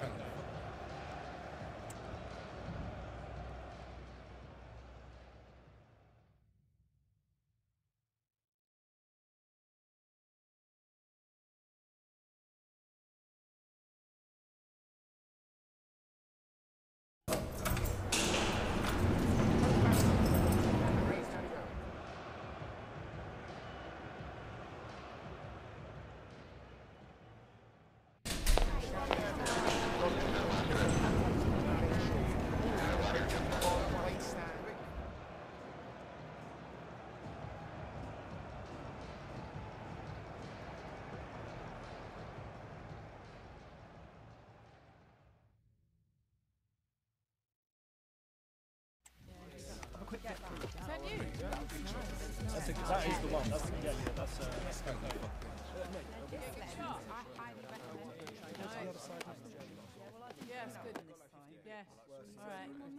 축하합니다. That's a, that is the one. That's yeah, yeah. That's uh, that's kind of Yes, good. Yes. All right.